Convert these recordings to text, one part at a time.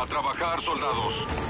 A trabajar, soldados.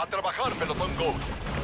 A trabajar, pelotón Ghost.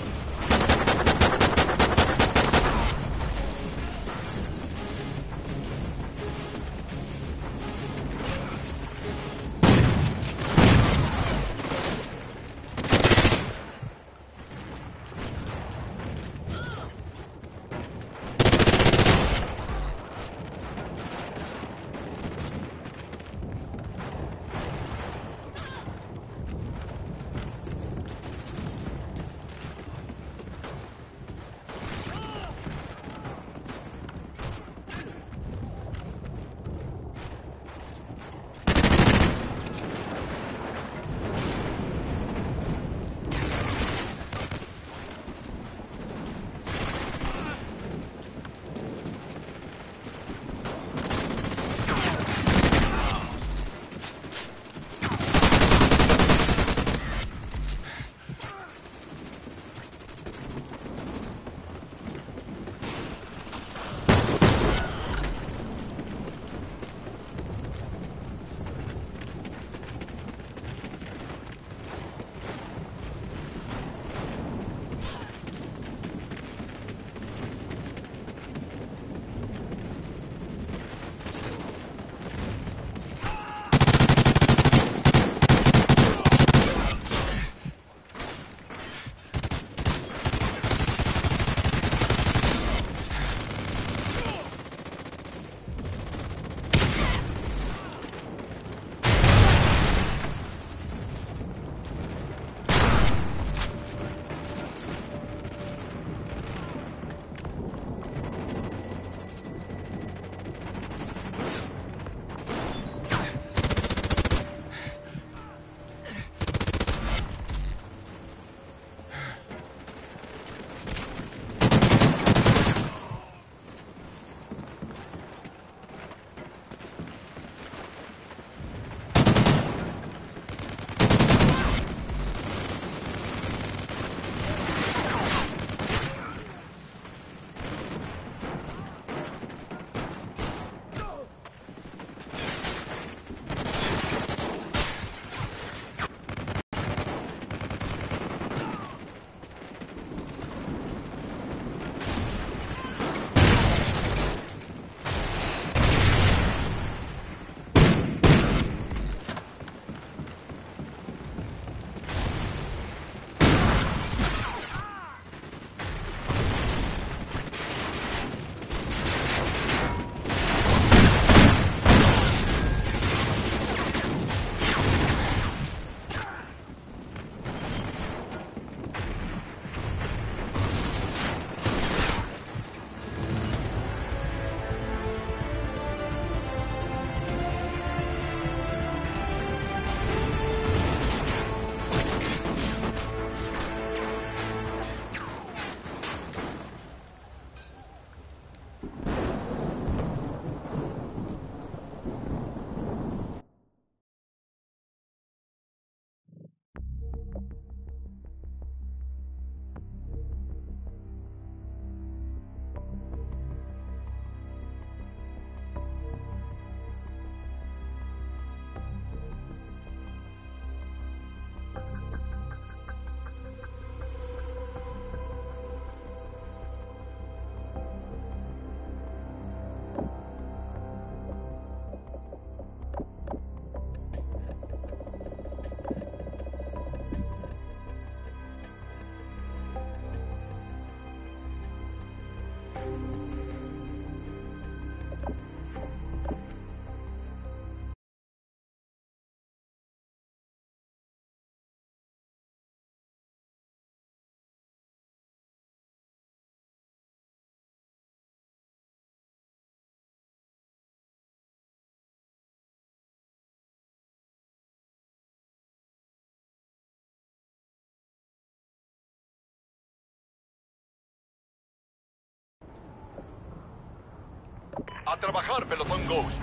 A trabajar, pelotón Ghost.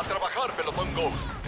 A trabajar, pelotón Ghost.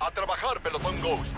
A trabajar, pelotón Ghost.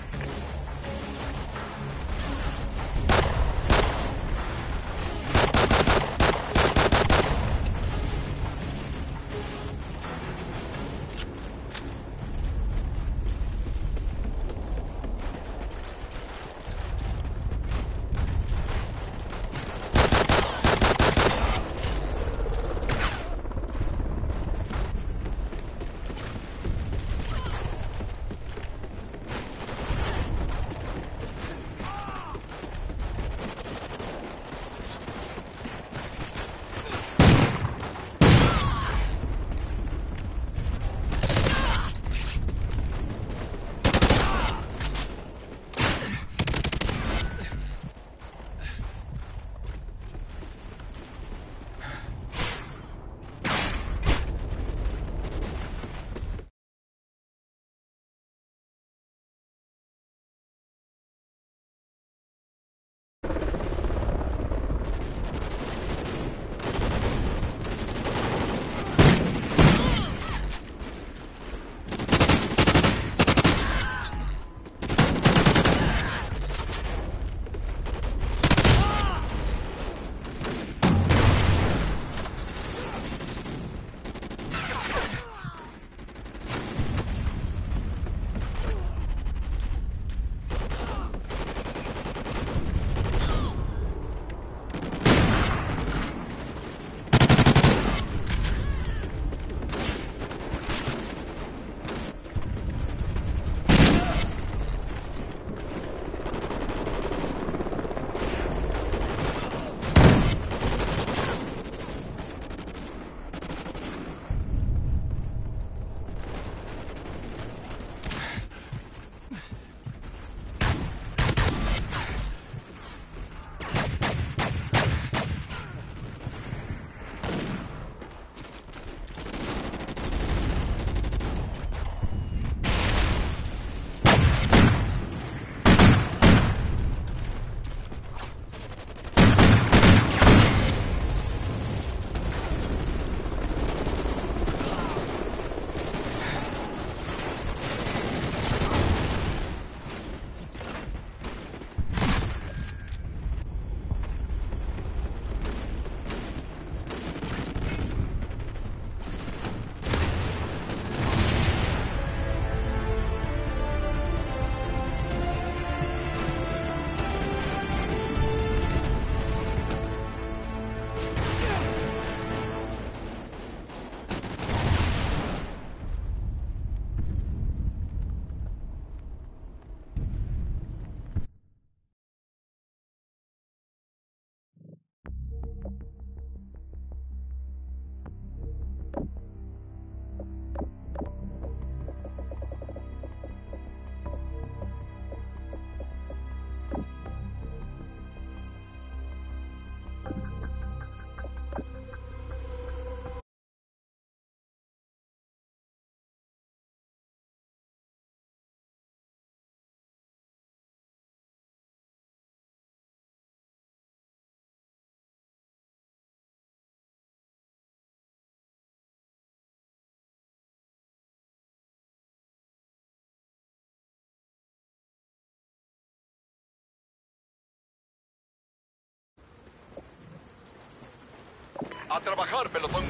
A trabajar, pelotón.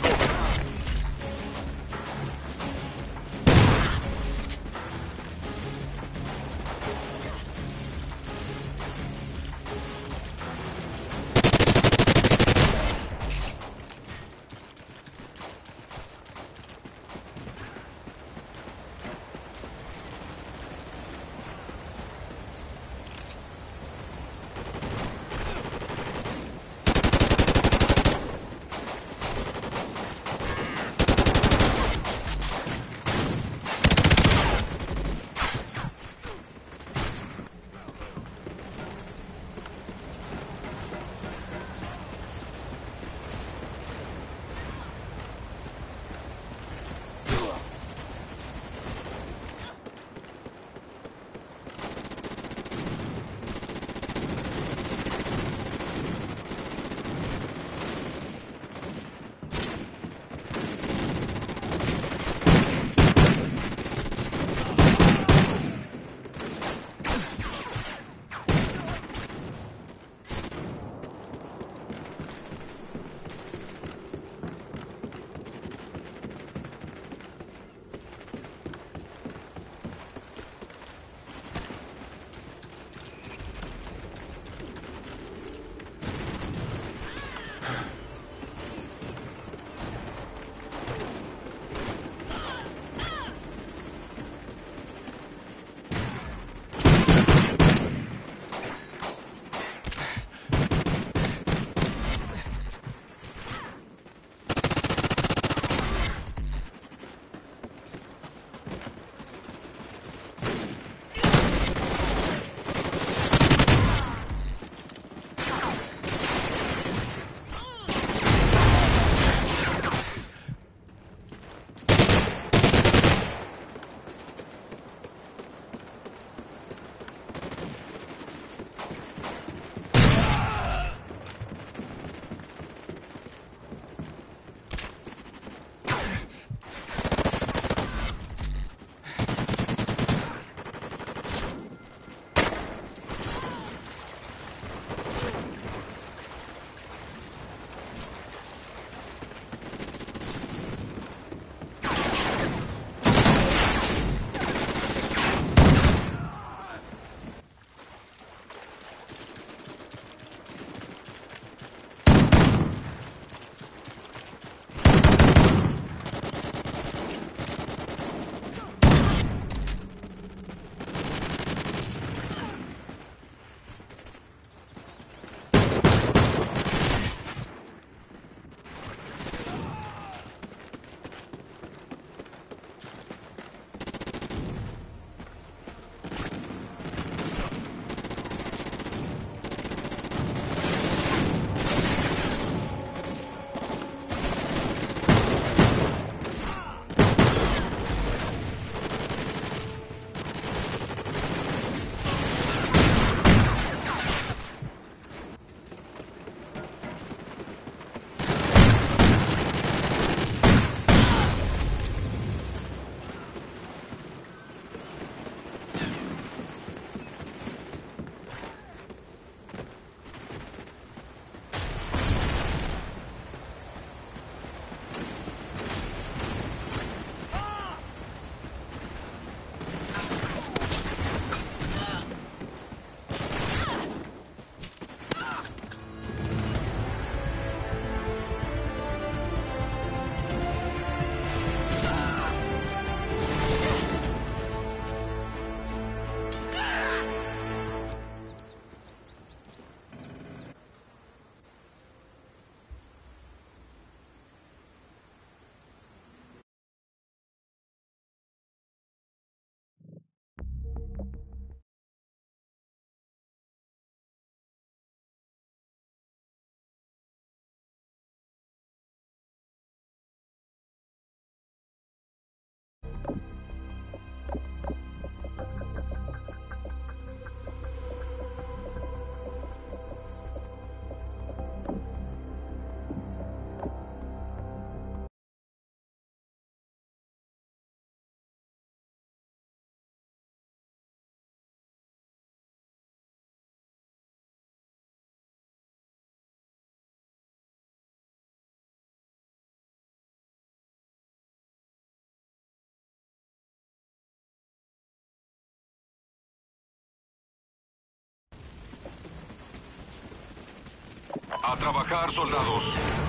A trabajar, soldados.